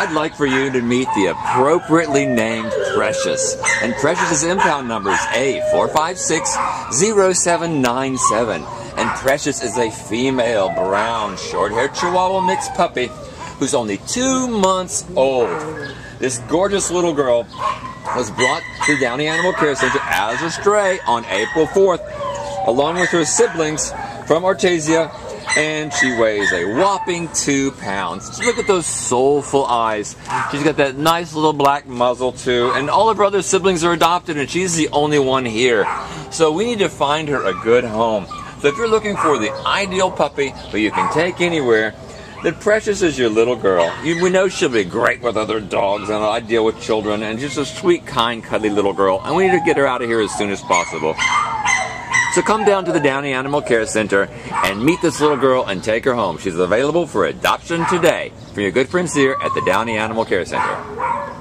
I'd like for you to meet the appropriately named Precious. And Precious's impound number is A4560797. And Precious is a female, brown, short-haired Chihuahua mix puppy who's only two months old. This gorgeous little girl was brought to Downey Animal Care Center as a stray on April 4th, along with her siblings from Artesia, and she weighs a whopping two pounds. Just look at those soulful eyes. She's got that nice little black muzzle too, and all of her other siblings are adopted, and she's the only one here. So we need to find her a good home. So if you're looking for the ideal puppy that you can take anywhere, then Precious is your little girl. You, we know she'll be great with other dogs and ideal with children, and just a sweet, kind, cuddly little girl. And we need to get her out of here as soon as possible. So come down to the Downey Animal Care Center and meet this little girl and take her home. She's available for adoption today from your good friends here at the Downey Animal Care Center.